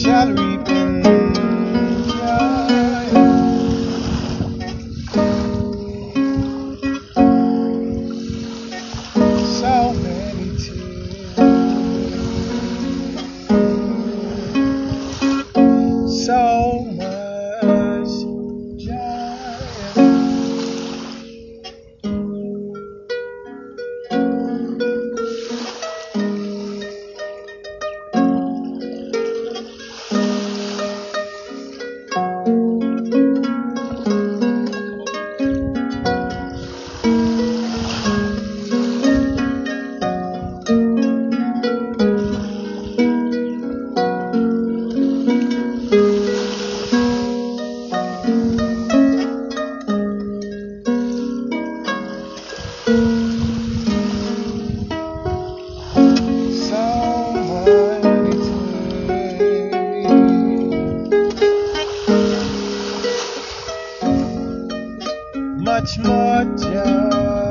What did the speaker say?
shall repay. much more joy.